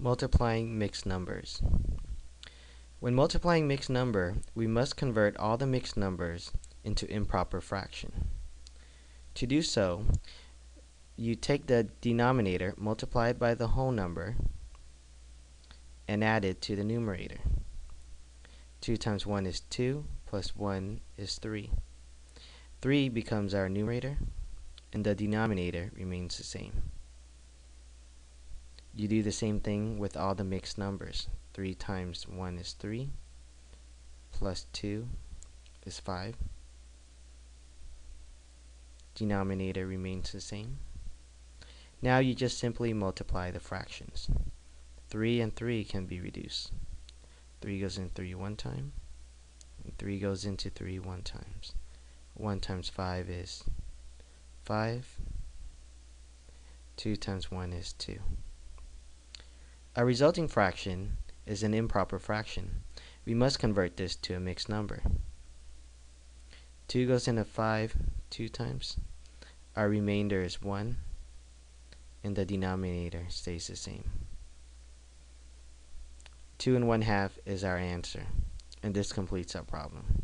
Multiplying mixed numbers. When multiplying mixed number, we must convert all the mixed numbers into improper fraction. To do so, you take the denominator, multiply it by the whole number, and add it to the numerator. 2 times 1 is 2, plus 1 is 3. 3 becomes our numerator, and the denominator remains the same. You do the same thing with all the mixed numbers. 3 times 1 is 3, plus 2 is 5. Denominator remains the same. Now you just simply multiply the fractions. 3 and 3 can be reduced. 3 goes in 3 one time, and 3 goes into 3 one times. 1 times 5 is 5. 2 times 1 is 2. A resulting fraction is an improper fraction. We must convert this to a mixed number. 2 goes into 5 two times. Our remainder is 1 and the denominator stays the same. 2 and 1 half is our answer and this completes our problem.